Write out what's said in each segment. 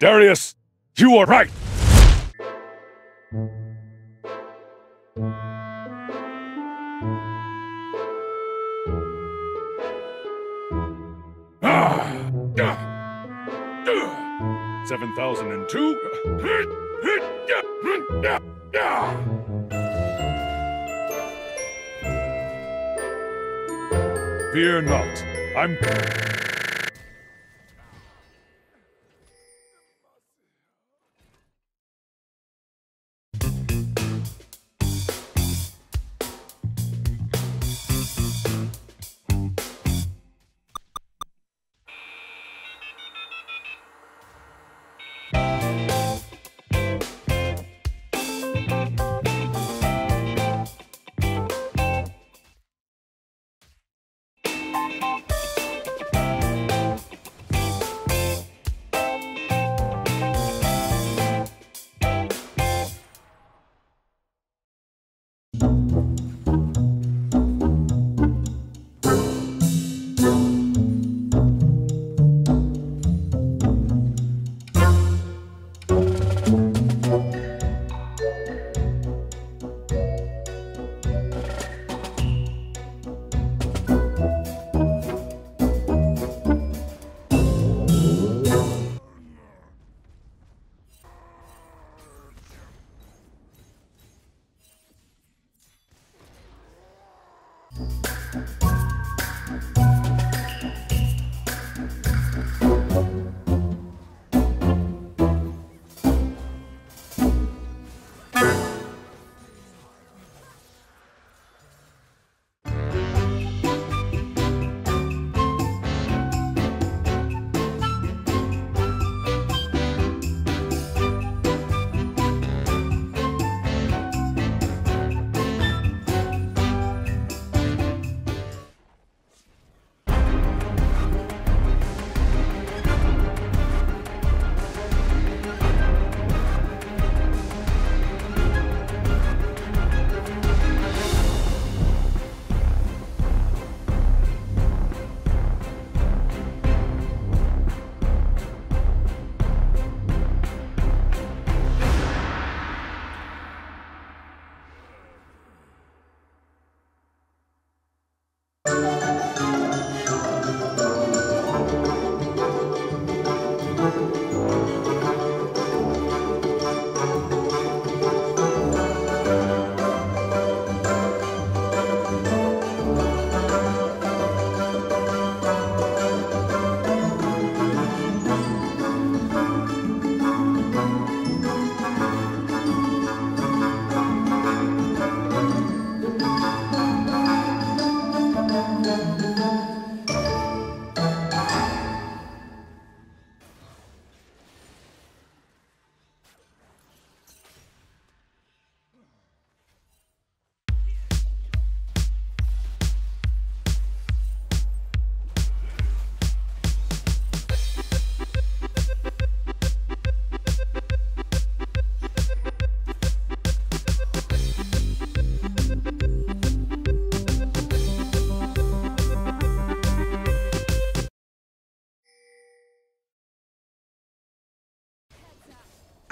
Darius, you are right! Ah, Seven thousand and two. Fear not. I'm.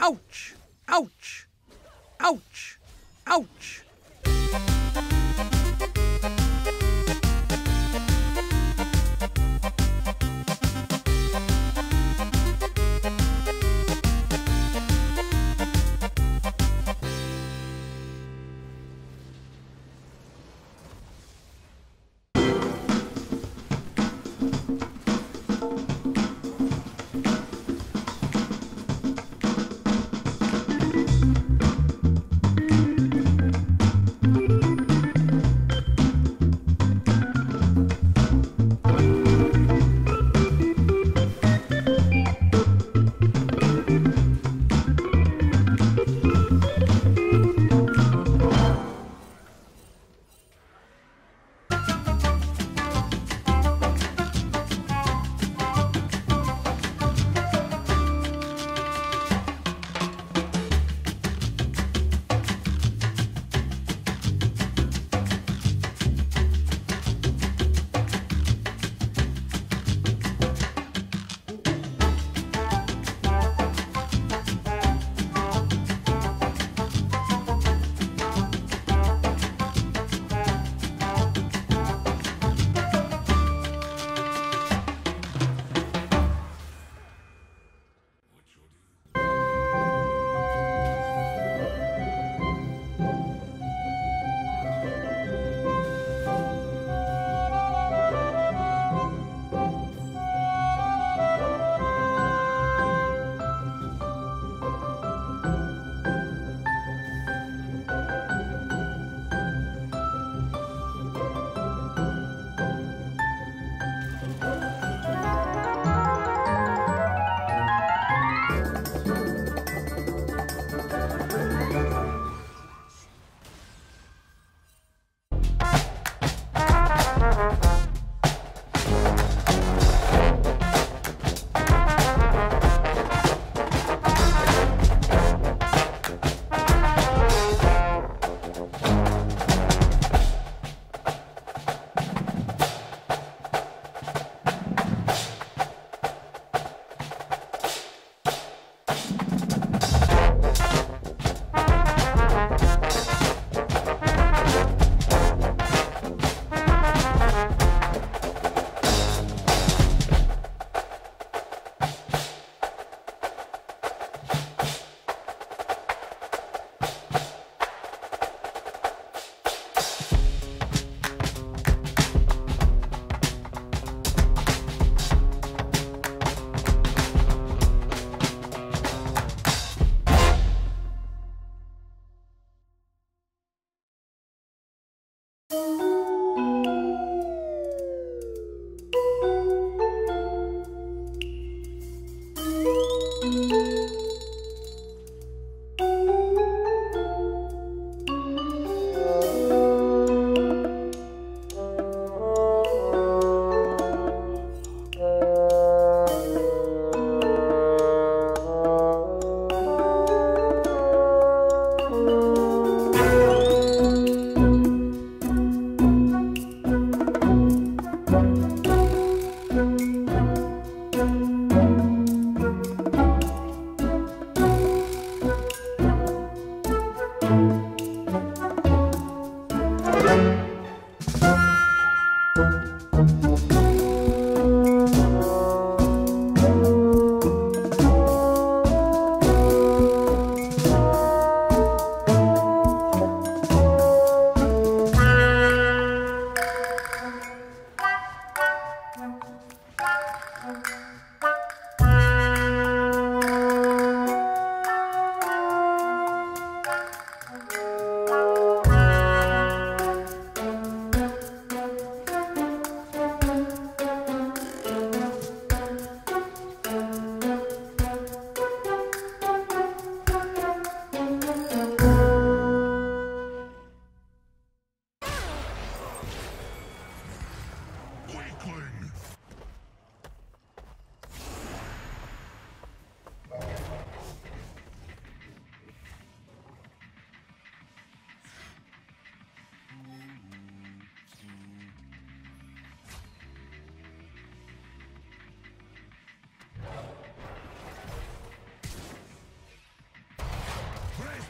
Ouch! Ouch! Ouch! Ouch!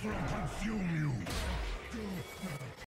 Consume you!